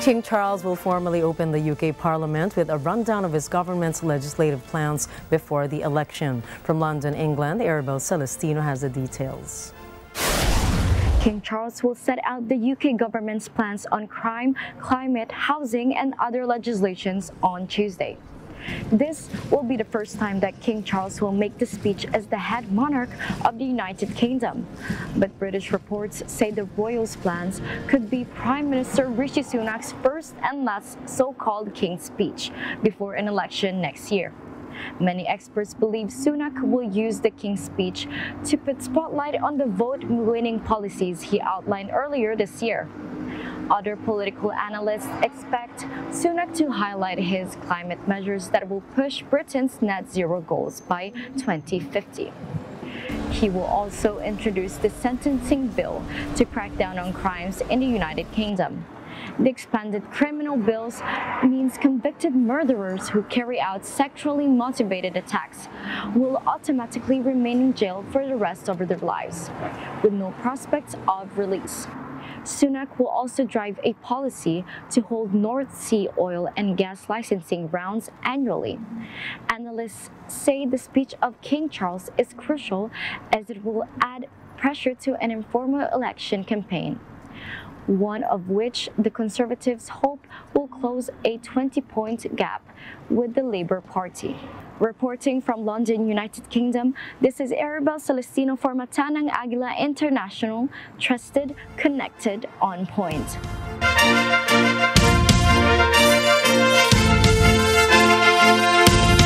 King Charles will formally open the UK Parliament with a rundown of his government's legislative plans before the election. From London, England, Arabelle Celestino has the details. King Charles will set out the UK government's plans on crime, climate, housing and other legislations on Tuesday. This will be the first time that King Charles will make the speech as the head monarch of the United Kingdom. But British reports say the royal's plans could be Prime Minister Rishi Sunak's first and last so-called King's speech before an election next year. Many experts believe Sunak will use the King's speech to put spotlight on the vote-winning policies he outlined earlier this year. Other political analysts expect Sunak to highlight his climate measures that will push Britain's net zero goals by 2050. He will also introduce the sentencing bill to crack down on crimes in the United Kingdom. The expanded criminal bills means convicted murderers who carry out sexually motivated attacks will automatically remain in jail for the rest of their lives, with no prospects of release. Sunak will also drive a policy to hold North Sea oil and gas licensing rounds annually. Analysts say the speech of King Charles is crucial as it will add pressure to an informal election campaign one of which the Conservatives hope will close a 20-point gap with the Labour Party. Reporting from London, United Kingdom, this is Arabelle Celestino for Mata ng Agila International, trusted, connected, on point.